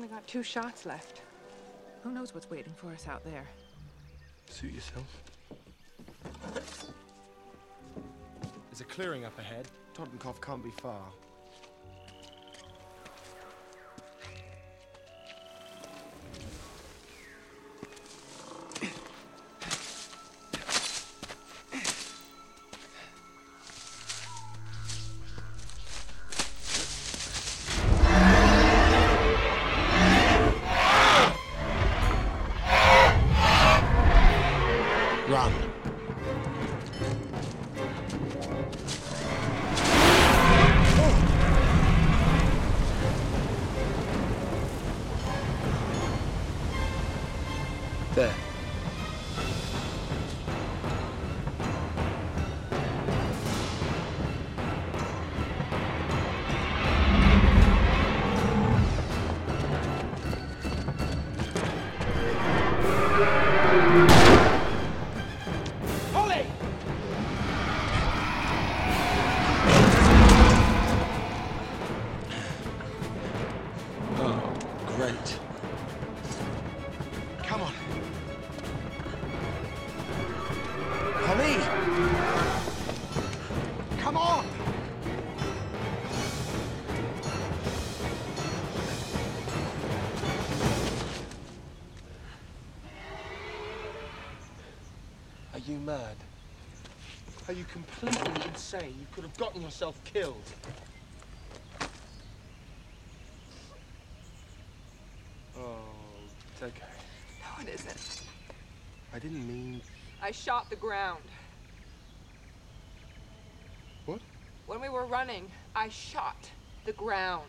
only got two shots left. Who knows what's waiting for us out there? Suit yourself. There's a clearing up ahead. Totenkopf can't be far. Run. There. Come on. Polly! Come on! Are you mad? Are you completely insane? You could have gotten yourself killed. It's okay. No, it isn't. I didn't mean. I shot the ground. What? When we were running, I shot the ground.